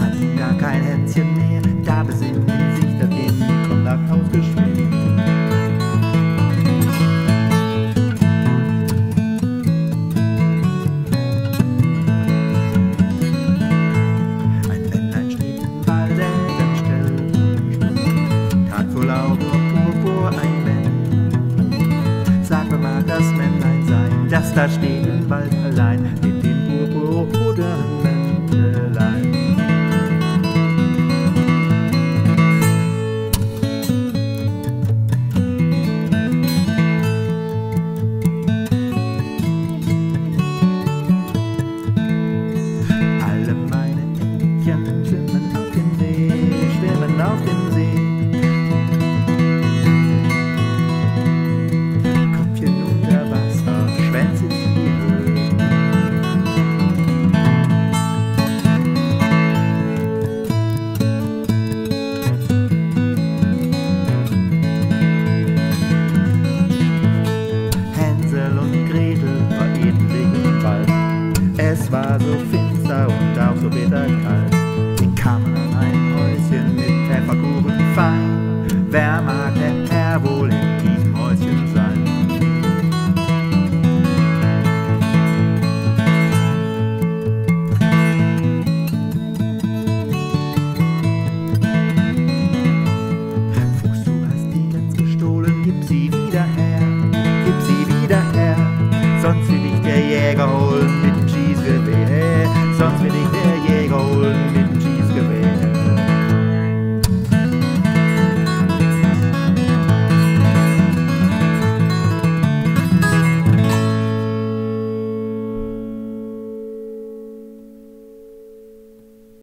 Hatten gar kein Hänschen mehr. Da besinnen sie sich, das Kind kommt nach Haus geschwind. Das Männlein sein, das da steht im Wald allein War so finster und auch so bitterkalt. Wie kann man ein Häuschen mit Pfefferkuchen fein? Wer mag der Herr wohl in